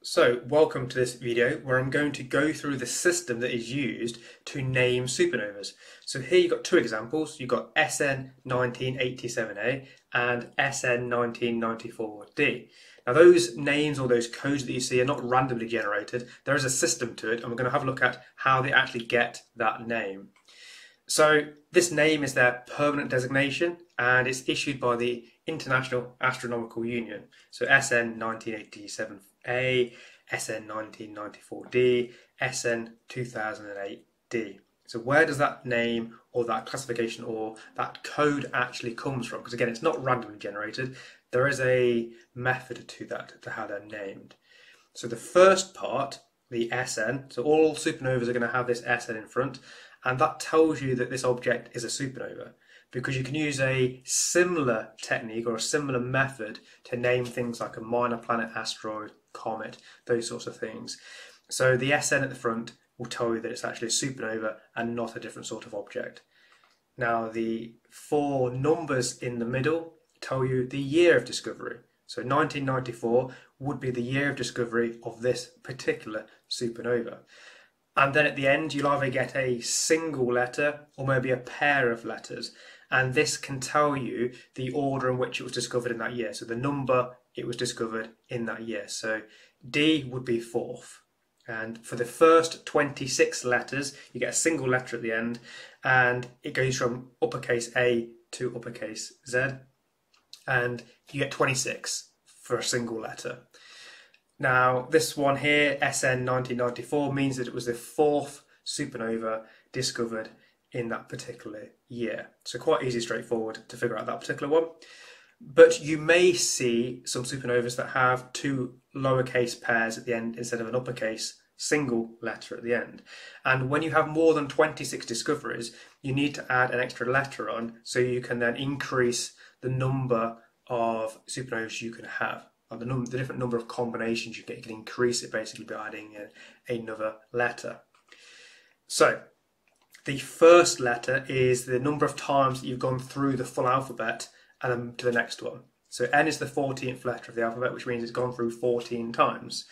So, welcome to this video where I'm going to go through the system that is used to name supernovas. So here you've got two examples. You've got SN1987A and SN1994D. Now those names or those codes that you see are not randomly generated. There is a system to it and we're going to have a look at how they actually get that name. So this name is their permanent designation and it's issued by the International Astronomical Union. So SN 1987A, SN 1994D, SN 2008D. So where does that name or that classification or that code actually comes from? Because again, it's not randomly generated. There is a method to that, to how they're named. So the first part, the SN, so all supernovas are going to have this SN in front, and that tells you that this object is a supernova because you can use a similar technique or a similar method to name things like a minor planet, asteroid, comet, those sorts of things. So the SN at the front will tell you that it's actually a supernova and not a different sort of object. Now the four numbers in the middle tell you the year of discovery. So 1994 would be the year of discovery of this particular supernova. And then at the end, you'll either get a single letter or maybe a pair of letters. And this can tell you the order in which it was discovered in that year. So the number it was discovered in that year. So D would be fourth. And for the first 26 letters, you get a single letter at the end, and it goes from uppercase A to uppercase Z. And you get 26 for a single letter. Now, this one here, SN 1994, means that it was the fourth supernova discovered in that particular year. So, quite easy, straightforward to figure out that particular one. But you may see some supernovas that have two lowercase pairs at the end instead of an uppercase single letter at the end. And when you have more than 26 discoveries, you need to add an extra letter on so you can then increase the number of supernovas you can have the, num- the different number of combinations you get. You can increase it basically by adding another letter. So, the first letter is the number of times that you've gone through the full alphabet and then to the next one. So N is the 14th letter of the alphabet, which means it's gone through 14 times.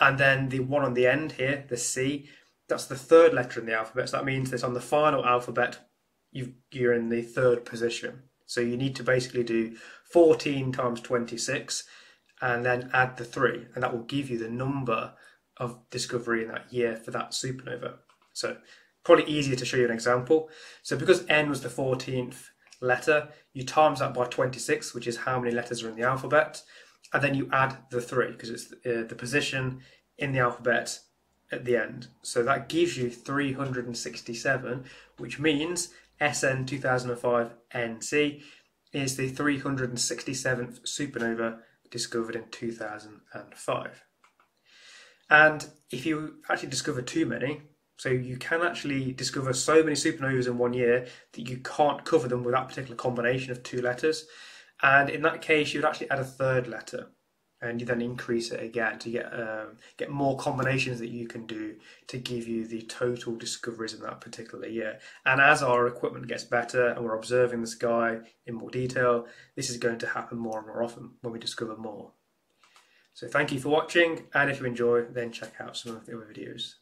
And then the one on the end here, the C, that's the third letter in the alphabet. So that means that on the final alphabet, you are in the third position. So you need to basically do 14 times 26 and then add the three, and that will give you the number of discovery in that year for that supernova. So probably easier to show you an example. So because n was the 14th letter, you times that by 26, which is how many letters are in the alphabet, and then you add the three because it's uh, the position in the alphabet at the end. So that gives you 367, which means SN 2005 NC is the 367th supernova discovered in 2005. And if you actually discover too many, so you can actually discover so many supernovas in one year that you can't cover them with that particular combination of two letters. And in that case, you would actually add a third letter and you then increase it again to get um, get more combinations that you can do to give you the total discoveries in that particular year. And as our equipment gets better and we're observing the sky in more detail, this is going to happen more and more often when we discover more. So thank you for watching, and if you enjoy, then check out some of the other videos.